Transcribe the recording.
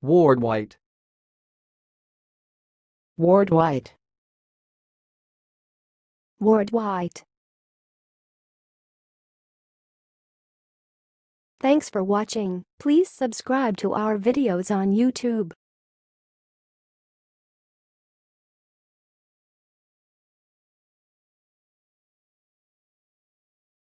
Ward White. Ward White. Ward White. Thanks for watching. Please subscribe to our videos on YouTube.